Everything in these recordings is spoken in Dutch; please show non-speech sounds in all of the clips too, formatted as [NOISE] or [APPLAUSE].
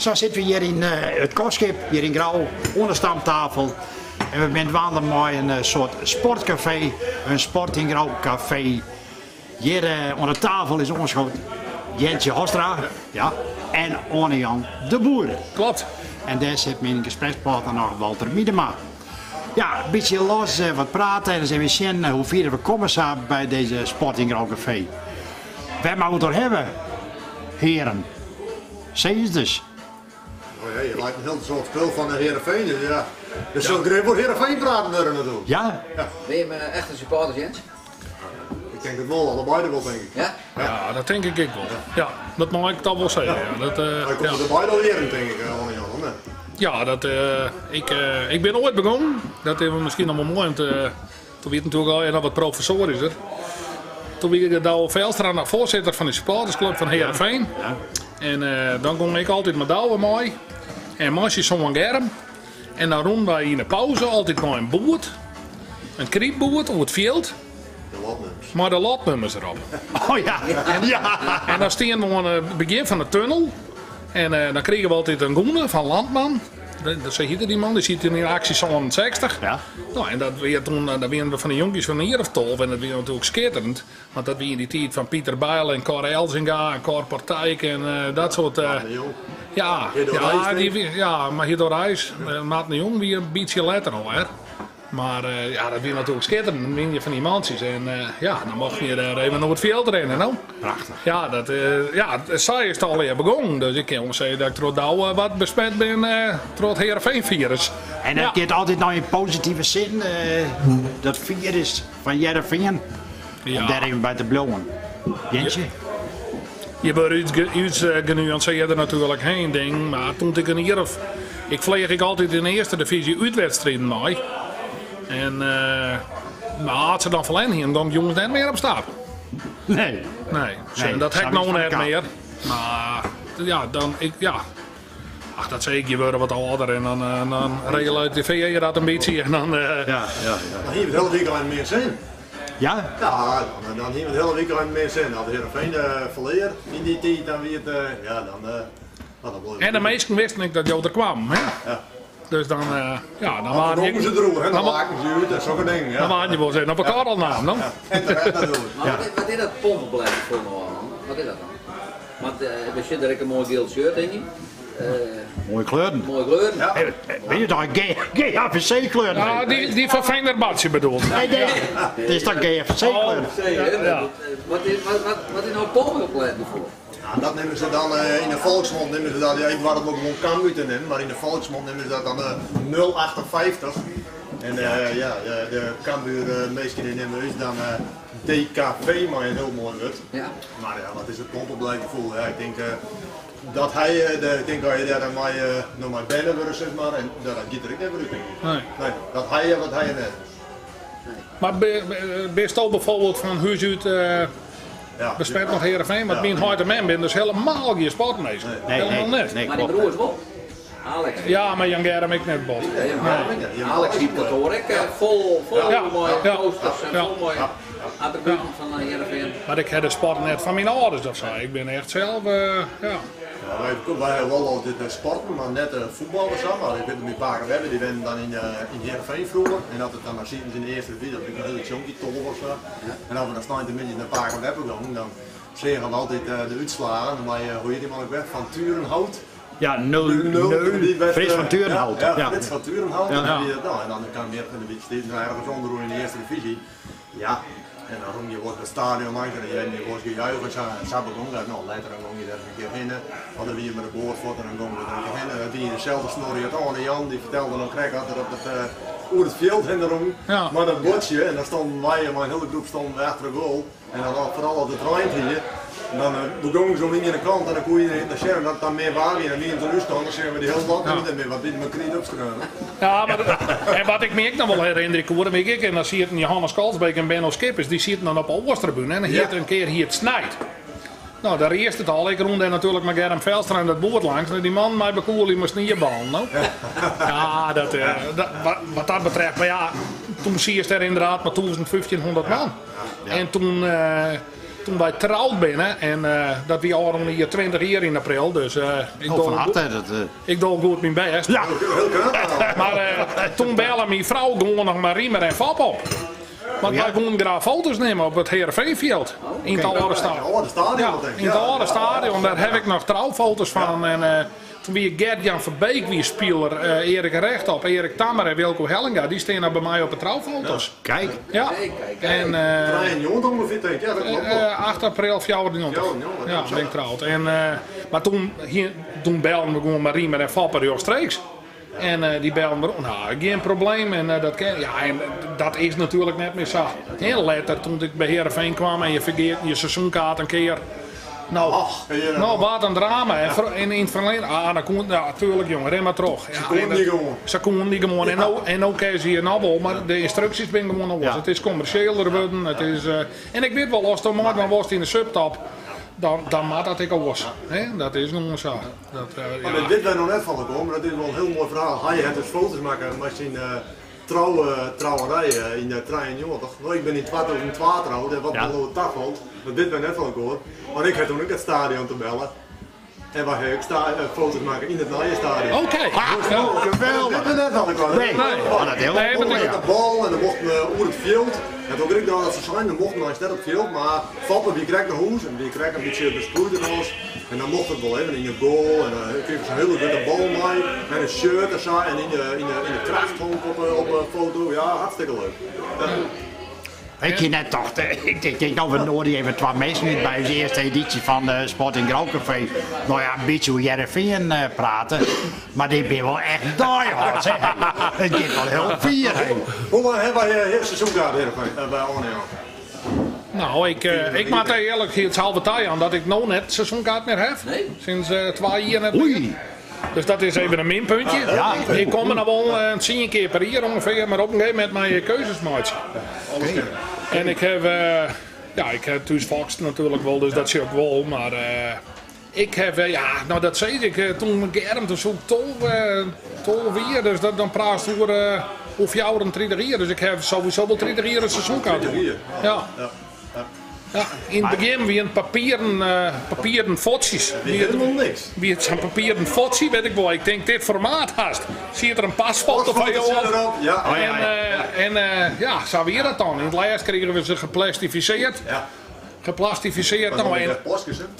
zo zitten we hier in eh, het kostschip, hier in Grauw, onder stamtafel. En we zijn wandelen met een eh, soort sportcafé, een Sport in Grauw café. Hier eh, onder tafel is ons Jentje Hostra ja, en Orne-Jan de Boer. Klopt. En daar zit mijn gesprekspartner nog Walter Miedema. Ja, een beetje los wat praten en dan zijn we zien hoe vieren we komen samen bij deze Sporting Grauw Café. Wij mogen het er hebben, heren. Zeg eens dus. Ja, je lijkt een heel soort spul van de Heerenveen. Dus ja, dus zo'n grip voor Heerenveen praten worden natuurlijk. Ja? Ben je mijn echte supporter, Jens? Ik denk het wel, allebei er wel denk ik. Ja? Ja, dat denk ik ook wel. Ja, dat mag ik toch wel zeggen. Ja, dat, eh, Hij komt ja. er beide al leren denk ik, eh, hè? Ja, dat, eh, ik, eh, ik ben ooit begonnen. Dat hebben we misschien nog wel mooi. Want, eh, toen werd natuurlijk al ja, wat professor is er. Toen werd ik Douwe Velstra nog voorzitter van de supportersclub van Heerenveen. En eh, dan kon ik altijd met Douwe mooi. En Masje zo'n germ. En dan ronden wij in de pauze altijd maar een boot. Een kriepboot op het veld. De latnummers. Maar de lotnummers erop. [LAUGHS] Oh ja. ja. En dan staan we aan het begin van de tunnel. En eh, dan kregen we altijd een goene van Landman. Dat, dat heette die man, die zit in actie zo'n 60. Ja. Nou, en dat weer toen, eh, dat werden we van de jonkies van hier of twaalf. En dat weer natuurlijk schitterend. Want dat weer in die tijd van Pieter Bijl en Cor Elzinga en Cor Partijk en eh, dat soort... eh, De jong. ja, ja, die, ja, maar Hiddo Reis, uh, Maat de Jong, weer een beetje later al, hè. Maar eh, ja, dat weer natuurlijk schitterend. Dan win je van die mansjes. En eh, ja, dan mocht je daar even op het veld rennen. Nou. Prachtig. Ja, dat, eh ja, zij is het alweer begonnen. Dus ik kan zeggen dat ik trots wat besmet ben uh, trots het Heerenveen-virus. En dat Ja. gaat altijd nou in positieve zin, eh, dat virus van Jereveen. Ja. Om daar even bij te blowen. Jentje? Je bent iets, iets uh, genuanceerder natuurlijk heen, ding. Maar toen ik een hier of... Ik vleeg ik altijd in de eerste divisie uitwedstrijden mee. En... eh maar als ze dan verlenen hier, dan jongens net meer op stap. Nee. Nee, zo, Nee, dat heb ik nou net meer. Maar ja, dan ik ja. Ach, dat zeg ik, je wordt wat ouder en dan, eh, dan regel uit de tv je dat een beetje en dan. eh, Ja, ja, ja. Dan hier het hele weekend aan meer zin. Ja? Ja, dan, dan hier het hele weekend aan meer zin. Als de Heerenveen uh, verleer in die tijd, dan weer het, eh, ja, dan... eh dan En de meesten wisten ik dat jou er kwam. Hè? Ja. Dus dan, eh, ja, dan Dan waren roepen ze erover, hè, dan dan, maken ze uit, dat is ook een ding. Ja. dan waren je wel zijn op elkaar al naam. Dan. En terecht natuurlijk. Maar wat, is, wat is dat pompenbeleid voor me man? Wat is dat dan? Want uh, er zit er een mooi geel shirt in. Uh, Mooie kleuren. mooi kleur. Ja. Hey, Ben je toch een gay, gay AFC kleur? Ja, die, die van Fenerbahce bedoeld. Nee, nee. Het is toch gay AFC Oh. kleur? Zeker. Ja. Uh, Wat, is, wat, wat, wat is nou pompenbeleid voor? Ja, dat nemen ze dan uh, in de volksmond, nemen ze dat, ja, ik waar het ook gewoon kan moeten nemen, maar in de volksmond nemen ze dat dan uh, 058. En uh, ja, de, de Cambuur uh, meesten die nemen is dan uh, DKV, maar een heel mooi woord. Ja. Maar ja, wat is het pompenbeleid gevoel? Ja, ik denk uh, dat hij, uh, de, ik denk dat je daar mij, uh, binnen wordt, zeg maar, en dat gaat er ook niet ik. Nee. Nee, dat hij wat hij net. Maar ben ben je al bijvoorbeeld van uh, Ja, besmet nog Heerenveen? Want Ja. mijn harde man ben dus helemaal geen sportmeester. Nee, helemaal nee, net. nee, Maar die klopt. broers wel. Alex. Ja, maar Jan Germ ik net bot. Ja, Alex ziet dat hoor ik. eh, Vol, vol Ja. mooie Ja. posters en Ja. vol mooie attributen van uh, Heerenveen. Maar ik heb de sport net van mijn ouders of zo. Ik ben echt zelf, uh, ja. Ja, wij, wij hebben wel altijd sporten, maar net uh, voetballen samen. Maar ik weet mijn paar hebben, die werden dan in, uh, in Heerenveen vroeger. En dat het dan maar zien in de eerste divisie, dat ik een hele jonkie tol of zo. En als we dan snel in de midden naar paar hebben gegaan, dan zeggen we altijd uh, de uitslagen. Maar uh, hoe heet die man ook weg? Van Turenhout. Ja, nul, nul. die werd, Frits eh, van Turenhout. Ja, Ja. Frits van Turenhout. Ja. En, die, nou, en dan kan meer van de beetje steeds ergens onder in de eerste divisie. Ja. En dan kom je wordt het stadion langs en je, wordt gejuicht en. En zo begon dat. Nou, later dan kom je daar een keer heen. Dan weer je met de boordvoort en dan komen we er een keer heen. En dan zie je dezelfde snorrie uit Arne Jan. Die vertelde dan krijg dat er op het, uh, over het veld hinderom. Ja. Maar dat botje, en dan stonden wij en mijn hele groep stonden achter de goal. En dan vooral als het rijnt hier. En dan begon zo niet aan de kant en dan kon je in de scherm dat dan meer waar en niet in de rust dan zeggen we die heel wat niet meer wat dit mijn knie opschrijven. Ja, maar en wat ik me ook nog wel herinner, ik hoorde me ik, en dan zie je Johannes Kalsbeek en Benno Skippers, die zitten dan op de Oosterbuun en dan hier Ja. een keer hier het snijdt. Nou, daar eerst het al. Ik roemde natuurlijk met Germ Velstra en dat boord langs. Die man, mij bekoel, die moest niet je bal. Nou. [LAUGHS] Ja, dat, eh, dat, wat, wat dat betreft. Maar ja, toen zie je er inderdaad maar 1500 man. En toen, eh, toen wij trouwd binnen. En eh, dat wie al hier 20 jaar in april. Dus eh, ik, Oh, van doe, harte. Dat, eh, ik doe goed mijn best. ja, Heel knap. Maar eh, toen belde mijn vrouw gewoon nog maar riemer en fap op. Want ja? wij konden graag foto's nemen op het Heerenveenveld. In het oude stadion. oh. Ja, in het oude stadion. Daar heb ik nog trouwfoto's van. En eh, toen wie Gert-Jan Verbeek wie speler, eh Erik Rechtop, Erik Tammer en Wilco Hellinga. Die staan nou bij mij op de trouwfoto's. kijk. Ja. Kijk, kijk, kijk. En eh, Brian Jong ongeveer. Ja, dat klopt wel. eh, 8 april 94. Ja, ja, Ja, ja. ben ik trouwd. En, eh, maar toen, hier, toen belden we gewoon Marie en Fapper rechtstreeks. En eh, die belden me, nou, geen probleem. En, dat, ken, ja, en dat is natuurlijk net meer zo. Heel later, toen ik bij Heerenveen kwam en je vergeet je seizoenkaart een keer. Nou, hier, nou wat een drama. En in het verleden, ah, dan kon, ja, tuurlijk jongen, ren maar terug. Ja, konden en dat- niet gewoon. Ze konden niet gewoon. En ook, en ook is hier nou wel, maar de instructies ben gewoon anders. Ja. Het is commerciëler geworden. Het is, eh, en ik weet wel, als het maar dan was in de subtop, dan, dan maakt dat ik ook was. Dat is nog maar zo. Dat, eh, Maar dit wij nog net van gekomen, maar dat is wel een heel mooi verhaal. Hij had dus foto's maken met zijn eh trouw, eh, trouwerij eh, in de trein, jongen. Toch? Nou, ik ben in 2002 trouwd, dat was Ja. wel een tafel. Maar dit wij net van gehoord. Maar ik had toen ook het stadion te bellen. En waar heb ik sta, eh, foto's maken in het nieuwe stadion. Oké. Ja. geweldig. Dit ben net van gekomen. Nee, Nee. oh, dat heel Nee, ik- ja. de bal en dan mochten we over het veld. En toen kreeg ik dat ze zijn, dan mochten we net op het veld. Maar Fappen die kreeg naar huis en die kreeg een beetje besproeid in ons. En dan mocht het wel even in je goal. En dan kreeg ze een hele witte bal mee. En een shirt en zo. En in de, in de, in de krachthonk op, eh, op een foto. Ja, hartstikke leuk. Ik je net dacht, eh, [LAUGHS] ik denk, nou we nodig even twee mensen niet bij onze eerste editie van de Sporting Grauwcafé. Nou ja, een beetje hoe Jereveen eh praten. Maar die ben wel echt diehard, zeg. Het gaat wel heel vier, hè. Hoe lang hebben wij eerste seizoenkaart hier bij, bij Arnhem? Nou, ik, eh, ik maak eerlijk het halve tijd aan dat ik nou net seizoenkaart meer heb. Nee. Sinds eh twee jaar net. Oei. Dus dat is even een minpuntje. Ja. Ik kom er nou wel eh, tien keer per jaar ongeveer, maar op een gegeven moment mijn keuzes maken. En ik heb, eh, ja, ik heb thuis Fox natuurlijk wel, dus dat zie ik wel. Maar eh, ik heb, ja, nou dat zei ik, eh, toen ik Germ toen zo'n tol, eh, tol weer, dus dat, dan praat je over uh, hoeveel jaar dan 30 jaar. Dus ik heb sowieso wel 30 jaar een seizoen gehad. 30 jaar? Ja. Ja. Ja, in het begin wie een papieren, eh papieren fotsies. Die Wie het- helemaal niks. wie het zijn papieren fotsie, weet ik wel. Ik denk, dit formaat haast. Zie je er een pasfoto van je op? Ja. Oh, ja, En, ja. eh, en eh, ja, zo weer dat dan. In het laatst kregen we ze geplastificeerd. Ja. Geplastificeerd. Maar Nou, dan en,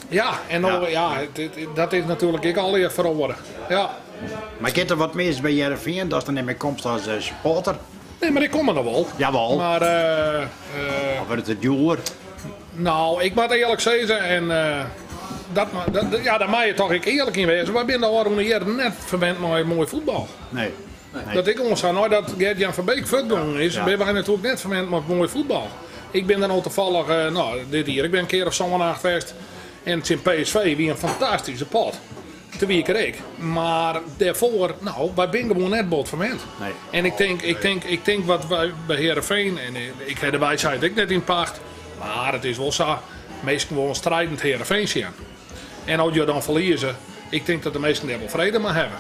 ja, en nou, ja. dit- dat is natuurlijk ik al eerder veranderd. Ja. Maar ik er wat mis bij Jereveen, dat is dan in mijn komst als supporter. Nee, maar ik kom er nog wel. Jawel. Maar, eh, eh, Of wordt het het duur? Nou, ik moet eerlijk zeggen, en eh, dat, dat, dat- ja, daar mag je toch ik eerlijk in wezen. Wij zijn de oranje jaren net verwend met mooi voetbal. Nee. Nee. Dat ik ons aan nooit dat Gert-Jan van Beek voetbal is, Ja. ben wij natuurlijk net verwend met mooi voetbal. Ik ben dan al toevallig, eh, nou, dit hier, ik ben een keer op zondag geweest en het is in PSV, wie een fantastische pot. Te wie kreeg ik. Maar daarvoor, nou, wij zijn gewoon net bot verwend. Nee. En ik denk, ik, denk, ik denk wat wij bij Herenveen en eh, ik heb de wijsheid ik net in pacht, maar het is wel zo, meestal gewoon strijdend Herenveen zien. En als je dan verliezen, ik denk dat de meesten daar wel vrede mee hebben.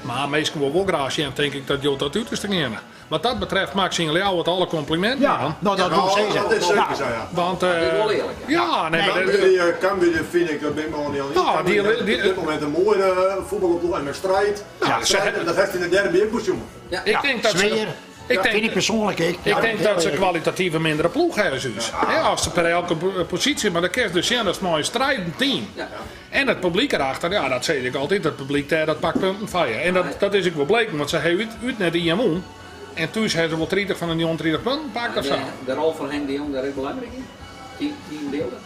Maar meestal wel wel graag zien, denk ik dat je dat uit is te nemen. Wat dat betreft maak ik jou het alle complimenten Ja, aan. nou dat ik Nou, zeker. dat is zeker Ja. zo, ja. Want, eh, Dat is wel eerlijk. ja, nee, maar Cambuur, dat- die, eh, Cambuur, die vind ik, dat ben ik al niet aan. Nou, die- op dit moment een mooie eh, voetbaloploeg en met strijd. Ja, Ja, ze hebben- dat heeft in de derde ook jongen. Ja. ik denk dat ze, Ik vind ik denk, persoonlijk. Ik, ik denk dat ze kwalitatief een mindere ploeg hebben. Ja, als ze per elke po- positie, maar dan je dus zien, dat is mooi een strijdend team. Ja. En het publiek erachter, ja, dat zeg ik altijd, het publiek daar, dat pakt punten van je. En dat, dat is ik wel bleken, want ze hebben uit, net in Jamon. En toen hebben ze wel 30 van een 30 punten gepakt of zo. De, de rol van Henk de Jong, daar is belangrijk in. Team, teambeelden.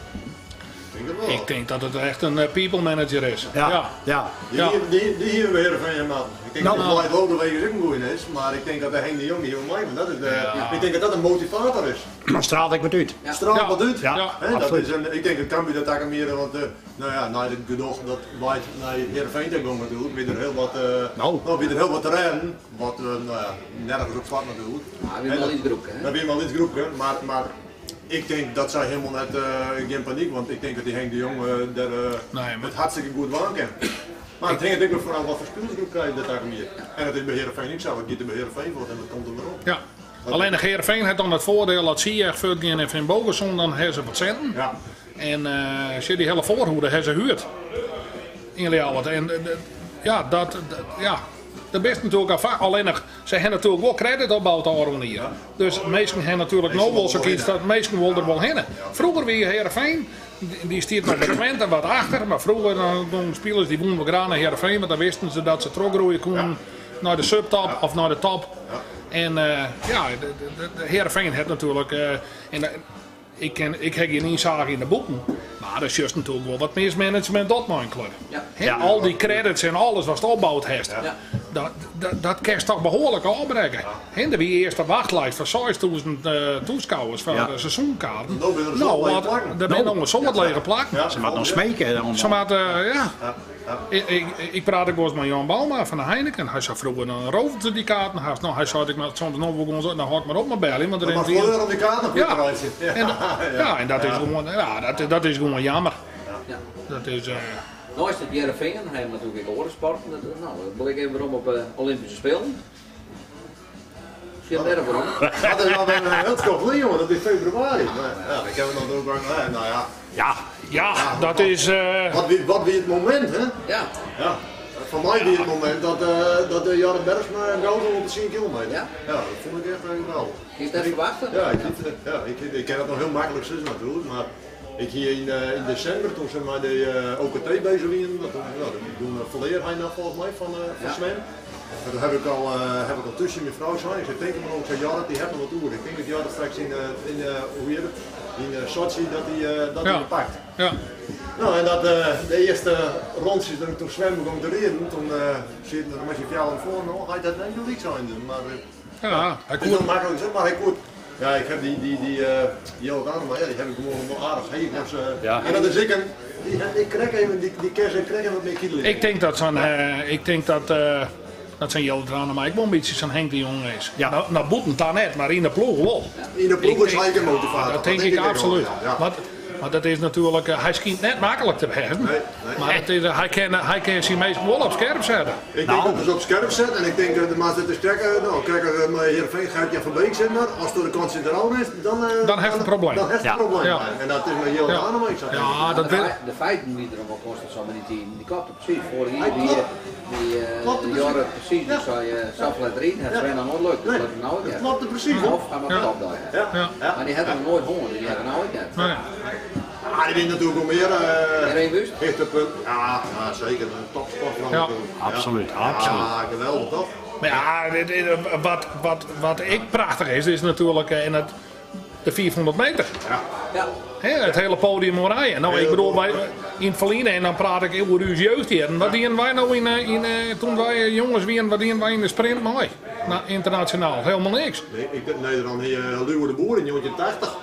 Ik denk het wel. Ik denk dat het echt een eh, people manager is. Ja, ja. ja. Die, Ja. die, die, die hier weer van je man. Ik denk Nou, dat het Blijd Lodewijk ook een goeie is, maar ik denk dat de Henk de Jong hier mij, dat is de, ik denk dat dat een motivator is. Dan straalt ik wat uit. Ja. Straalt Ja. wat uit. Ja, Ja. Hè, dat absoluut. is een, ik denk dat Cambuur dat daar meer, want uh, nou ja, na het gedoog dat wij naar Heerenveen te gaan natuurlijk, weer er heel wat, uh, Nou. nou, weer er heel wat te rennen, wat uh, nou ja, nergens op zwart natuurlijk. Maar we hebben wel iets groepen, hè? Dat weer wel iets groepen, maar, maar ik denk dat zij helemaal net uh, geen paniek, want ik denk dat die Henk de Jong uh, daar, uh, Nee, maar- het hartstikke goed waan kan. Maar ik denk dat ik ook vooral wat voor speelsgroep krijg dat daar meer. En dat is bij Heerenveen niet ik get er bij Heerenveen voor en dat komt er maar op. Ja. Alleen de Heerenveen heeft dan het voordeel dat zie je echt veel gaan even in Bogerson, dan hebben ze wat centen. Ja. En eh zie die hele voorhoede hebben ze huurd. In Ljouwert. En eh, ja, dat, dat- ja, de best natuurlijk afva- Alleen nog, ze hebben natuurlijk wel credit opgebouwd aan hier. Dus meesten hebben natuurlijk nog wel zoiets dat meesten wilden er wel heen. Vroeger weer Heerenveen, die, die stiert nog bij Twente wat achter. Maar vroeger dan, dan spelers die woonden graag naar Heerenveen, want dan wisten ze dat ze terugroeien konden naar de subtop of naar de top. En eh, ja, de, de, de Heerenveen heeft natuurlijk... eh, en, eh, ik, ken, ik heb geen inzage in de boeken. Maar er is juist natuurlijk wel wat mismanagement dat mijn club. Ja. Al die credits en alles wat het opbouwd heeft. Ja. Dat, dat, dat kan je toch behoorlijk opbrengen. En de wie eerste wachtlijst van 6000 eh toeschouwers van Ja. de seizoenkaarten. Nou, weer een Nou, wat- plakken. er zijn nog zo wat lege plakken. Ja. Ze moet nog smeken. Dan, Ze maakt, eh, ja. Ik, ik, ik praat ook wel eens met Jan Bauma van de Heineken. Hij zei vroeger, dan roofde ze die kaarten. Hij, zei, nou, hij zei, ik met zo'n nog gewoon zo, nou hak maar op mijn belly. Want er Maar kleur op de kaart nog ja. weer zit. En, ja, en dat is gewoon, ja, dat, dat is gewoon jammer. Ja. Dat is, eh, Nou is het Jereveen, hij heeft natuurlijk ook andere sporten. Dat- Nou, dan blik even om op eh, Olympische Spelen. Zie je daar waarom? Dat is wel weer een heel geleden, jongen. Dat is februari. Maar, ja, ik heb het nog ook aan. Nou ja, ja, ja, dat is... eh, wat wie, wat wie het moment, hè? Ja, Ja. Voor mij wie het moment dat, eh dat de Jarre Bergsma een goud op de 10 kilometer. Ja? Ja, dat vond ik echt wel geweldig. is dat verwachten? Ja, ik, ja ik, ik ken het nog heel makkelijk zus natuurlijk, maar ik hier in, eh, in december toen ze maar de eh, OKT bezig waren, dat doen, nou, dat doen uh, Verleer hij nou volgens mij van, eh van Ja. Sven. En toen heb ik al, eh, heb ik al tussen mijn vrouw zei, ik zei tegen me ook, zei ja, die hebben wat toe. Ik denk dat Jarre straks in, eh, in hoe heet het, in uh, Sochi dat hij eh, dat Ja. hij pakt. ja. Nou, en dat, eh, de eerste rondje toen ik toen zwemmen begon te leren, toen uh, zit er met je fjouw voor, nou, hij dat ik niet zijn. Maar eh, ja, hij het is kon, makkelijk zeg, maar hij kon. Ja, ik heb die, die, die, eh aan, maar ja, die heb ik gewoon wel aardig heen. Dus, eh, Ja. En dat is ik een, die, ik krijg even, die, die kerst, ik krijg even wat meer kilo's. ik denk dat zo'n, eh, ik denk dat, eh, dat zijn Jelle Dranen, maar ik wel een beetje zo'n Henk de Jong is. Ja. Nou, nou boeten daar net, maar in de ploeg wel. In de ploeg is hij een motivator. Dat denk ik absoluut. Ja, ja. Maar, dat is natuurlijk, eh, hij schiet net makkelijk te hebben. Nee, nee. Maar het is, eh, hij, kan, hij kan zijn meestal wel op scherp zetten. Ik Nou. denk dat het op scherp zet en ik denk dat de maat te sterker. Nou, kijk, uh, maar Heerenveen gaat Jan van Beek zitten daar. Als er de kans in de rol is, dan... eh, Dan heeft het een probleem. Dan heeft het Ja. een probleem. Ja. En dat is met Jelle Ja. Hanema, Ja, dat fei- de feiten die er allemaal kosten zo met die team, die klopte precies. Vorig jaar, die, klopt. eh, die, eh, die precies. jaren precies, die zei je, Saflet erin, het. Sven dan nooit leuk, dat nou dat niet. klopte precies. Of gaan we Ja. Ja. Ja. Ja. Maar die hadden we nooit honger, die hadden nou niet. Nee. Ah, die wint natuurlijk wel meer. eh heeft een punt. Ja, ja, zeker. Een topsport van Ja. natuurlijk. Absoluut, Ja, absoluut. geweldig toch? Maar ja, dit- dit- wat, wat, wat ik prachtig is, is natuurlijk eh, in het, de 400 meter. Ja. Het hele podium rijden. Nou, ik bedoel, wij, in verleden, en dan praat ik over uw jeugd hier. Wat dienen wij nou in, eh, in, eh, toen wij eh, jongens waren, wat dienen wij in de sprint mooi? Nou, internationaal, helemaal niks. Nee, ik denk Nederland hier uh, Luwe de Boer in 1980.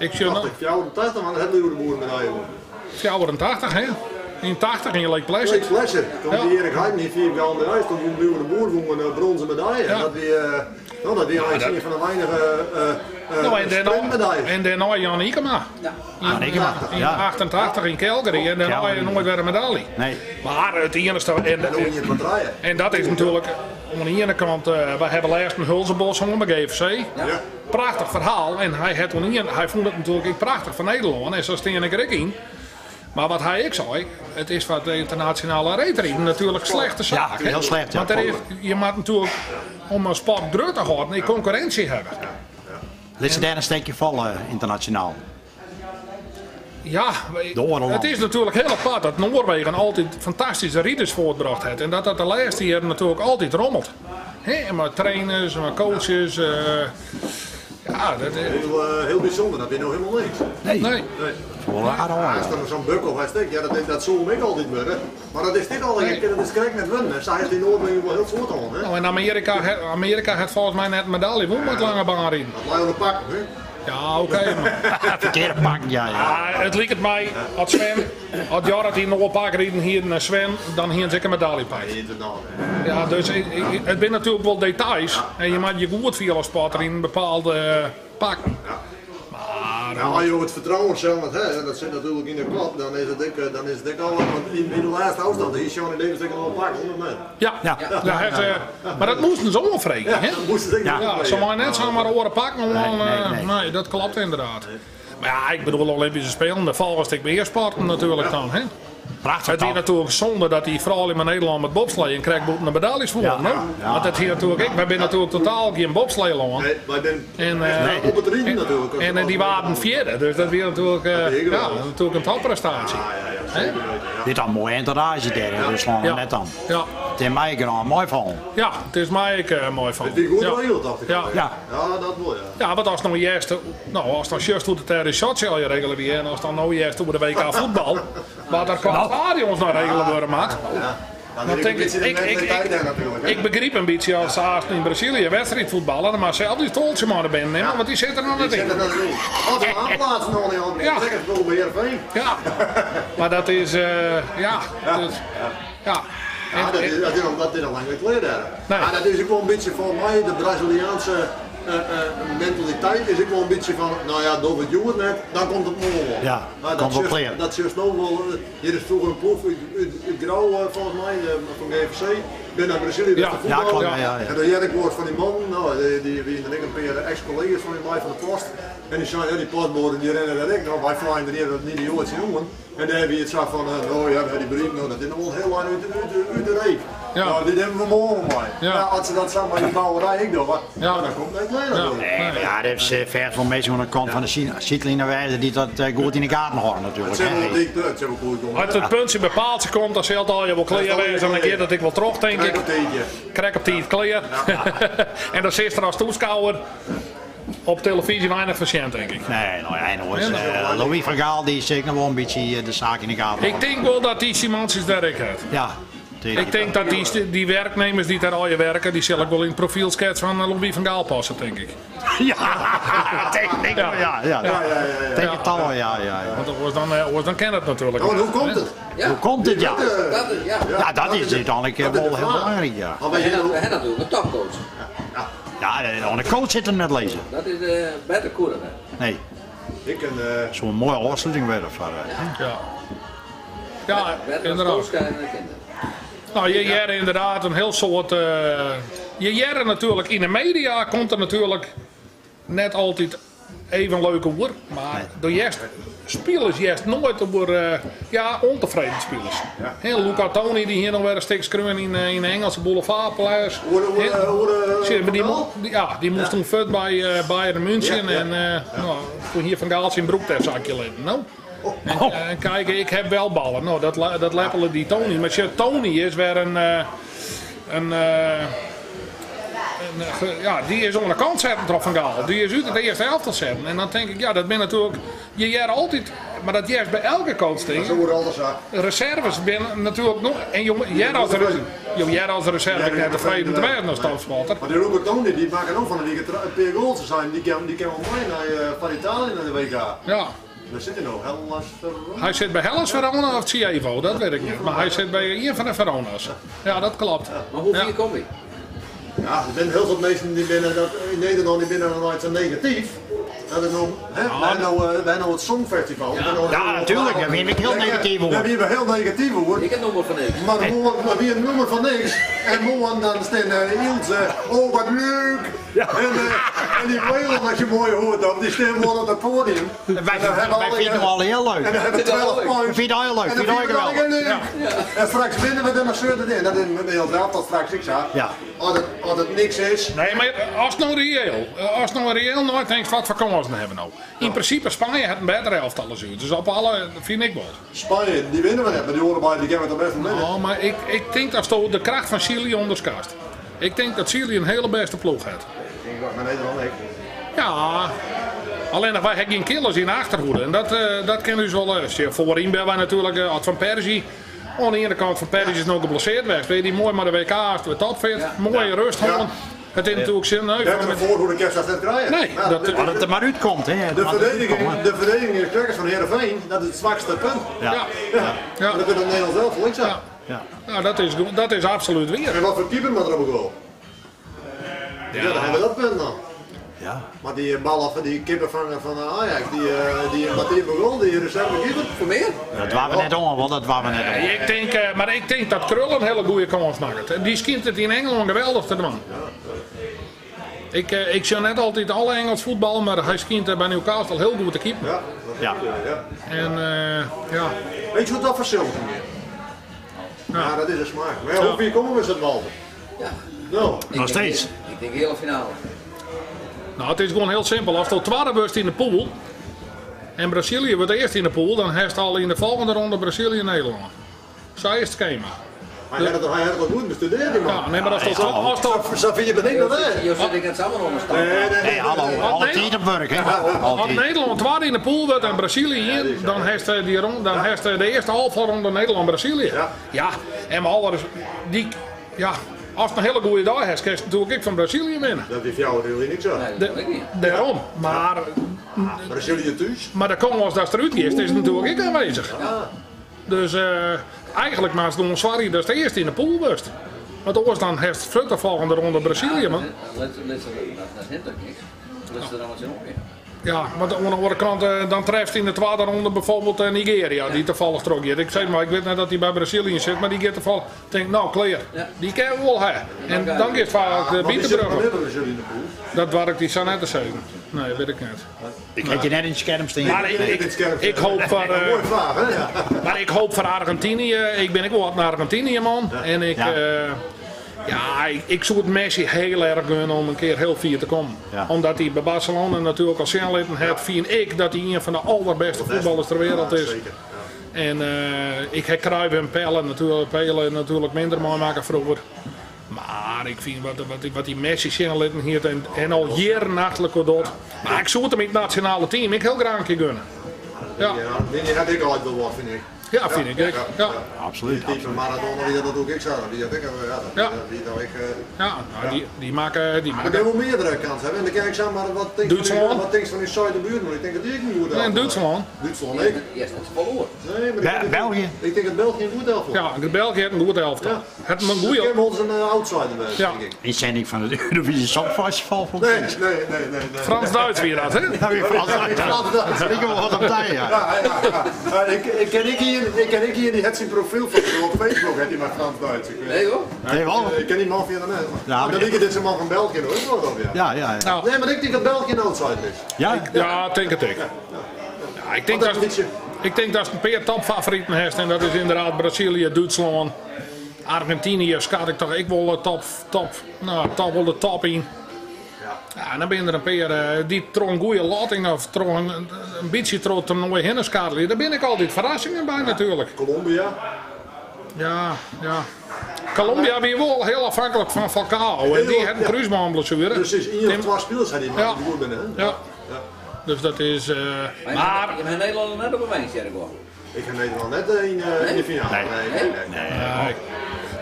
Ik zie 80, 84, maar dan had Luwe de Boer medaille. 84 hè? In 80 in je Lake Leek Placid. Pleasure. Toen Ja. die Erik Heim niet vier gouden medailles, toen won de Boer won een eh, bronzen medaille. Ja. Dat die, eh, nou, dat die eigenlijk een van de weinige uh, uh, Nou, en en daarna Jan Ikema. Ja. Ah, ik maar. In Ja. 88 in Calgary en daarna Calgary. je nooit weer een medaille. Nee. Maar het enige, en, En draaien. en dat is natuurlijk, aan de ene kant, we hebben laatst een Hulzenbos gewonnen bij GFC. Ja. Prachtig verhaal en hij, had toen hij vond het natuurlijk ook prachtig van Nederland en zo steen ik er ook in. Maar wat hij ik zei, het is wat de internationale reetrieden natuurlijk slechte zaak. het is heel slecht, ja. Want er is, je moet natuurlijk, om een sport druk te houden, die concurrentie hebben. Laat ze daar een steekje vallen internationaal. Ja, het is natuurlijk heel apart dat Noorwegen altijd fantastische rieders voortbracht heeft. En dat dat de laatste jaren natuurlijk altijd rommelt. Hè, maar trainers, maar coaches. eh, ja, dat is... Heel, eh, heel bijzonder, dat ben je nog helemaal niks. Nee, Nee. Nee. voor een aardig als er zo'n bukkel ik, ja, dat, dat zoom ik altijd meer. Hè. Maar dat is dit al, Nee. ik dat is kijk met winnen. Zij heeft in Noorwegen wel heel soort aan. Hè. Nou, in Amerika, Amerika heeft volgens mij net een medaille gewonnen met lange baan rijden. Dat laat je pakken. Hè. Ja, oké. maar [LAUGHS] Verkeerde pak, ja, ja. ja, het lijkt het mij, als Sven, als Jarret hier nog een paar rijden hier naar Sven, dan hier zeker een medaille bij. Ja, dus ik- ik- het zijn natuurlijk wel details. En je moet je goed via als spotter in een bepaalde eh, pak. Maar Ja, als je het vertrouwen zelf hè, dat zit natuurlijk in de klap, dan is het dik, eh, dan is het dik al, want in, in de laatste afstand, hier is Johnny Davis denk ik al een paar honderd meter. Ja, Ja. ja. het, eh, maar dat moesten ze allemaal vreken. hè? Dan moest het denk ik Ja. Ja, ze maar net zomaar oren pakken. Nee, eh, nee. nee, dat klopt inderdaad. Maar ja, ik bedoel Olympische Spelen, de val was ik meer sporten natuurlijk dan. Hè? Prachtig Het is natuurlijk zonde dat hij vooral in Nederland met bobsleeën en krijgt boeten de medailles voor. Ja, hè? ja. Want dat hier natuurlijk, ik, wij zijn natuurlijk totaal geen bobsleeland. Nee, wij zijn En, eh, nee, op het ring en- natuurlijk. En, eh, die waren vierde, dus dat weer natuurlijk, eh, ik ja, natuurlijk een topprestatie. Ja, ja, ja. Ja. Dit is een mooie entourage daar in Rusland Ja. net dan. Ja, Het is mij gewoon mooi van. ja, het is mij ook eh, mooi van. Het is goed ja. geregeld, dacht ik. Ja. Ja. Ja, dat wil ja. Ja, want als nou juist, nou, als dan juist hoe het er Sochi al je regelen weer en als dan nou juist over de WK voetbal, [LAUGHS] waar daar qua stadions naar regelen worden Dan denk ik, ik, ik, ik, natuurlijk. hè. ik begreep een beetje als ze in Brazilië wedstrijd voetballen, maar zelf die stoltje maar binnen nemen, want die zitten er nog niet in. het. Als we aanplaatsen nog niet aan. Ja. Ja, [LAUGHS] maar dat is, eh, ja, dus, ja. Ja, En- dat is, dat is, al- dat is al lang geleden. Nee. Ja, dat is ook wel een beetje voor mij, de Braziliaanse eh, eh, mentaliteit is ook wel een beetje van, nou ja, door het jongen net, dan komt het morgen wel. Ja, maar komt wel. Dat is nog wel, eh, hier is vroeger een ploeg uit, Grauw volgens mij, van de GFC. Ik ben naar Brazilië Ja, te ja, voetballen. klopt, ja, ja, ja. En dan jij ik woord van die man, nou, die, die, die en ik een paar ex-collega's van mij van de post. En die ja, die postbode die rennen er ik, nou, wij flying er dat niet die Joodse jongen. En dan heb je het zo van, oh ja, die brief, nou, dat is nog wel heel lang uit, de- uit, de- uit de reek. Ja. Nou, dit hebben we morgen mee. Ja. Ja. als ze dat samen in de bouwerij ik doe, wat, Ja. dan komt het niet Ja. meer. Nee, maar ja, dat is eh, ver van mensen aan de kant van de Citliner wijzen die dat eh, goed in de gaten houden Het natuurlijk. zijn wel hè. dik, het zijn wel goed jongen. Als het puntje bepaald komt, dan zult al je wel kleer wezen en een keer dat ik wel terug denk ik. Krijg op die kleer. [LAUGHS] en dan zit er als toeschouwer op televisie weinig patiënt denk ik. Nee, nou ja, dat is eh, Louis van Gaal die is zeker nog wel een beetje de zaak in de gaten Ik denk wel dat die Simonsies werk heeft. Ja. Ik denk dat die, die werknemers die daar al je werken, die ik wel in het profielskets van eh, Louis van Gaal passen, denk ik. [LAUGHS] Ja, [LAUGHS] denk denk Ja. ja, ja, ja. Ja, ja, ja. ja. Denk het al, ja, ja, ja. Want anders dan, eh, anders dan ken het natuurlijk. En hoe komt het? Ja, Hoe komt het, ja? Eh, dat is, ja. Ja, dat is eh, dat is de wel heel belangrijk, ja. Maar je hebben, natuurlijk een topcoach. Ja, eh, aan de coach zit er net lezen. Dat is uh, Bert Koeren. Nee, Ik en, eh, zo'n mooie afsluiting weer voor. eh. Ja, ja inderdaad. Nou, je jaren inderdaad een heel soort. eh, je jaren natuurlijk in de media komt er natuurlijk net altijd even leuke woord. Maar door juist spelers juist nooit over eh, ja, ontevreden spelers. Heel Luca Toni die hier nog weer een stuk screwen in, eh, in de Engelse boulevardpaleis. Die, die- ja, die moest toen vet bij eh Bayern München. Ja, ja. En nou, toen hier van Gaal zijn broek zakje leven. Nou. En, en kijk, ik heb wel ballen. Nou, dat, dat leppelen die Tony. Maar je, Tony is weer een. eh, een, eh, eh, ja, die is onder de kant zetten toch van Gaal. Die is uit het eerste helft te zetten. En dan denk ik, ja, dat ben natuurlijk. Je jaar altijd. Maar dat juist bij elke coach ding. Wordt alles aan. Reserves binnen natuurlijk nog. En jongen, jij als, als reserve ik net tevreden te werden als topspotter. Maar die Robert Tony, die maken ook van de week een paar goals te zijn. Die kan, die kan wel mee naar, eh, van Italië naar de WK. Ja. Hij nog, Hellas Verona. Hij zit bij Hellas Verona of Chievo, dat weet ik niet. Maar hij zit bij een van de Verona's. Ja, dat klopt. Maar hoeveel Ja. kom je? Ja, er zijn heel veel mensen die binnen dat, in Nederland die binnen dan nooit zo negatief. Dat is nou, hè, wij, hebben nou, eh, wij hebben nou het Songfestival. Ja, Ja, natuurlijk, daar ben ik heel negatief over. Daar ben je heel negatief over. Ik heb nog maar van niks. Maar morgen, maar weer een nummer van niks. En morgen dan staan uh, Ilse, oh wat leuk. En, eh, en die welen dat je mooi hoort dan, die staan gewoon op het podium. Wij, En dan hebben wij alle- vinden het al heel En dan leuk. hebben we 12 leuk. points. Ik vind het heel leuk, En vind dan het vind heel leuk. En straks winnen we een shirt in. Dat is heel zelf dat straks ik zag. Ja. Als het, als het niks is. Nee, maar als het nou reëel, eh, als het nou reëel nooit denkt, wat voor kansen hebben nou? In principe Spanje heeft een betere elftal als u. Dus op alle, vind ik wel. Spanje, die winnen we net, maar die horen bij, die gaan we toch best wel winnen. Oh, maar ik, ik denk dat je de kracht van Chili onderschat. Ik denk dat Chili een hele beste ploeg heeft. Ik dacht, maar Nederland ik. Ja, alleen nog wij hebben geen killers in de achterhoede. En dat, eh dat kennen dus wel eens. Ja, Voorin ben wij natuurlijk uh, Ad van Persie. Aan de ene kant van Persie is nog geblesseerd geweest. Weet je, die mooi maar de WK is weer topfit. Ja. Mooie rust Ja. Het is natuurlijk zin. Nee, We hebben van- ervoor hoe de kerst dat net krijgen. Nee, Ja, dat- de, Maar dat het er maar uitkomt, hè. de, Dat verdediging, uitkomt, de verdediging in de van Heerenveen, dat is het zwakste punt. Ja. ja. Ja. Ja. Dan kunnen we Nederland zelf links aan. Ja. Ja. Nou, dat is, dat is absoluut weer. En wat voor keeper maar er ook wel. Ja, dan hebben we dat punt dan. Ja. Maar die eh, ballen van die kippenvanger van eh, Ajax, die, uh, die Matthias Begol, die reserve keeper. Voor meer? Dat waren we net om, dat waren we net om. Ik denk, eh, maar ik denk dat Krul een hele goede kans maakt. Die schijnt het in Engeland geweldig te doen. Ik, eh, ik zie net altijd alle Engels voetbal, maar hij schijnt eh, bij Newcastle heel goed te keeper. Ja, dat Ja. En eh, ja, Weet je wat dat verschil is meer? Ja, dat is een smaak. Maar ja, hoe komen we z'n Walter? Ja. Nou, Ik Nog denk- steeds. Ik denk hele finale. nou het is gewoon heel simpel. Als het tweede wordt in de pool en Brazilië wordt eerst in de pool, dan heeft al in de volgende ronde Brazilië en Nederland. Zo is het schema. Hij had het, hij het goed bestudeerd, die man. Ja, nee, maar als dat, als dat, Zo- Zo vind je benieuwd naar hè? Je zit ik het samen onder staan. Nee, nee, nee. Nee, hallo, altijd op werk, hè? Als Altijd. Nederland tweede in de pool wordt en Brazilië hier, dan heeft hij die ronde, dan heeft hij de eerste halve ronde Nederland-Brazilië. Ja. ja, en maar alles, die, ja, als het een hele goede dag heeft, krijg je natuurlijk ik van Brazilië winnen. Dat is jou natuurlijk niks zo. Nee, dat De- weet ik niet. daarom, maar, Brazilië thuis. maar de kans als dat eruit is, is natuurlijk ik aanwezig. Ja. Dus eh, eigenlijk maakt ons sorry dat is de eerste in de pool was. Want anders dan heeft de volgende ronde Brazilië, man. Let- let- Dat ook niks. Dat is er dan wat in. Ja, maar aan de andere kant, eh, dan treft in de tweede ronde bijvoorbeeld eh, Nigeria, die toevallig trok hier. Ik zeg maar, ik weet net dat hij bij Brazilië zit, maar die gaat toevallig. Ik denk, nou, clear. Ja. Die kennen we wel, hè. En dan is vaak de Wat is het Bietenbrug. met Brazilië in de pool? Dat waar ik die zou net te zeggen. Nee, weet ik niet. Ik had je net in het scherm staan. Maar ik, ik, ik hoop voor, Een eh, mooie vraag, hè? Ja. maar ik hoop voor Argentinië. Ik ben ook wel wat naar Argentinië, man. En ik, Ja. ik, ik zou het Messi heel erg gunnen om een keer heel vier te komen. Ja. Omdat hij bij Barcelona natuurlijk al zinlitten heeft, vind ik dat hij een van de allerbeste voetballers ter wereld Ja, is. Zeker. En eh, ik heb Cruijff en Pellen natuurlijk, Pellen natuurlijk minder mooi maken vroeger. Maar ik vind wat, wat, die- wat die Messi zinlitten hier en, en al jaren nachtelijk dat. Maar ik zoek hem in het nationale team. Ik heel graag een keer gunnen. Ja, Ja, die had ik altijd wel wat, vind ik. Ja vind ik. ik. Ja. Absoluut. Die van Maradona, die dat ook ik zou. Die had ik, eh, ja, dat, Ja. ja. die dat ik. eh, Ja, nou, die, die maken. Die Maar maken ik heb wel meerdere kansen hebben. En dan kijk ik samen maar wat denkt van wat van die zuidenbuurt, maar ik denk dat die ik niet goed helft. Duitsland. Duitsland, ik. Eerst het verloren. Nee, maar ik België. Ik denk dat België een goed helft. Ja, de België heeft een goede helft. Ja. Het een Ik goede. heb ons een uh, outsider bij, Ja. denk ik. Die zending van het Eurovisie Songfestival voor Nee, nee, nee, nee. nee. Frans-Duits weer dat, hè? Weer Frans uit. Ik heb wel wat op tijd, ja. Ja, ja, ja. Ja, ik, ik ken ik hier, ik ken ik hier, die heeft zijn profiel van op Facebook, heeft hij maar Frans-Duits. Nee hoor. Nee, wel. ik ken die man via de net. Ja, maar- dan denk ik dit is een man van België hoor, wel ja. Ja, ja, ja. Nou, Nee, maar ik denk dat België een outsider is. Ja, ja, denk het ik. Ja, ik denk dat ik denk dat het een paar topfavorieten heeft. En dat is inderdaad Brazilië, Duitsland, Argentinië. Schat ik toch ik wil de top, top, nou, top wel de top in. Ja, en dan ben je er een paar eh, die trouw een goede loting of trouw een, een beetje toernooi heen schadelen. Daar ben ik altijd verrassingen bij natuurlijk. Colombia. Ja, ja. Colombia ben je wel heel afhankelijk van Falcao. En die heeft een ja. kruisbaanblessure. Precies, in of twee spelers had hij maar Ja. die binnen. hè? Ja. Dus dat is. eh, Maar, maar je hebt Nederland net op een wijntje gewoon. Ik ga Nederland net in, eh, in de finale. Nee. nee, nee. nee. Nee.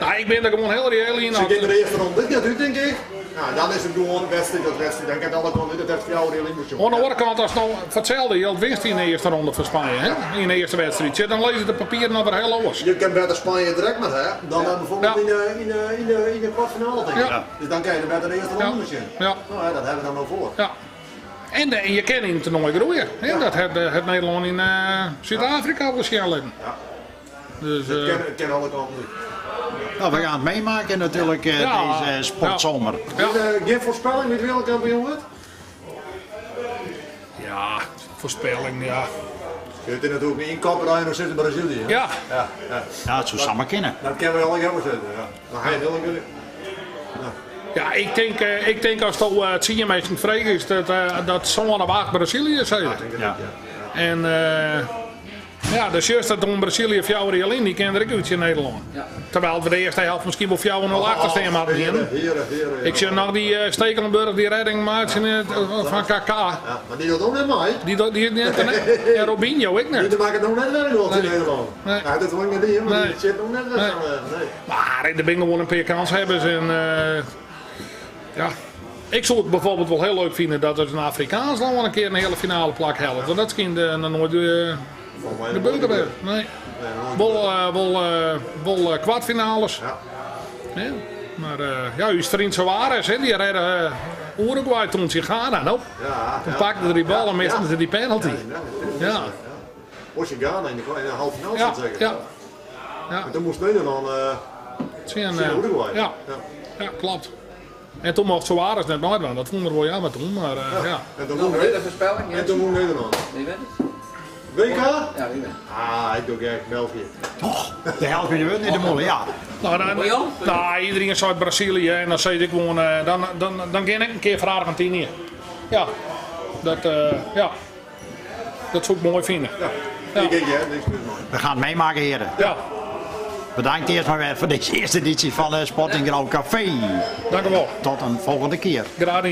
Nou, ik ben er gewoon heel reëel in. Ze gingen de eerste ronde dit uit, denk ik. Nou, dan is het gewoon wedstrijd tot wedstrijd. Dan kan het alle kanten, dat heeft voor jou heel emotioneel. Aan de andere kant, als het nou hetzelfde geldt, winst in de eerste ronde van Spanje, hè? in de eerste wedstrijd, zit, dan lezen de papieren nog weer heel anders. Je kan beter Spanje direct met hè, dan eh, bijvoorbeeld Ja. in, de, in, de, in, de, in de kwartfinale ik. Ja. Dus dan kan je er beter de eerste Ja. ronde misschien. Ja. Nou ja, dat hebben we dan wel voor. Ja. En, eh, en je kent in het toernooi groeien. Hè? Dat heeft, eh, het Nederland in eh, Zuid-Afrika waarschijnlijk. Ja. Dus, Het eh, ken, het ken alle kanten. Nou, we gaan het meemaken natuurlijk eh, Ja. deze sportzomer. Ja. Ja. geen voorspelling met wereldkampioen wordt? ja, voorspelling, ja. Je hebt er natuurlijk niet in Kappen nog zitten in Brazilië. Ja, Ja, ja. Ja, het zou samen kennen. Dat kennen we al helemaal zitten. Ja. Dan ga je heel goed. ja ik, denk, eh, ik denk als het al, eh, het Siemermeester vreeg is, dat, eh dat zo'n wacht Brazilië zijn. Ja. En eh, ja, de juist dat doen Brazilië Fjouwer alleen, die kende ik uit in Nederland. Ja. Terwijl we de eerste helft misschien wel Fjouwer 0 achter staan hadden. Heren, hier. heren, heren. Ik zie nog die uh, Stekelenburg, die redding maakt in het, eh, van KK. Ja, maar die doet ook net mij. Die, die, die, die, en Robinho, ik net. Die maken het nog net wel in. Nederland. Nee. Ja, dat wordt niet die, maar Nee. die zit nog net. Nee. eh, Nee. Maar de Bingen wel een paar kans hebben ze. En, eh, ja. Ik zou het bijvoorbeeld wel heel leuk vinden dat het een Afrikaans land wel een keer een hele finale plak helpt. Want dat is de, nog nooit de bij. Nee. Wel, eh, wel, eh, wel eh, kwartfinales. Ja. Ja. Maar eh, ja, uw vriend Suarez, hè, die redden uh, Uruguay toen ze gaan dan op. Ja, Toen ja. pakten ze die bal en misten Ja. ze die penalty. Ja, Ja, Als je Ghana in de, in de halve finale ja, zit zeker. ja. Ja, En toen moest Nederland eh via eh, Uruguay. ja, Ja. ja, klopt. En toen mocht Suarez net doen. Dat vonden we wel jammer toen. Maar eh, ja. En toen Nou, een voorspelling. En toen moet Nederland. Wie wint het? WK? Ja, wint Ah, ik doe gek, België. Toch, de helft je winnen in de molen, ja. Nou, dan, Wil je al? nou, iedereen is uit Brazilië en dan zeg ik gewoon, eh, dan, dan, dan ga ik een keer voor Argentinië. Ja, dat, eh, ja. dat zou ik mooi vinden. Ja, Ja. ik denk ja, niks meer mooi. We gaan het meemaken, heren. Ja, Bedankt eerst maar weer voor deze eerste editie van eh, Sporting Grauw Café. dank u wel. Tot een volgende keer. Graag.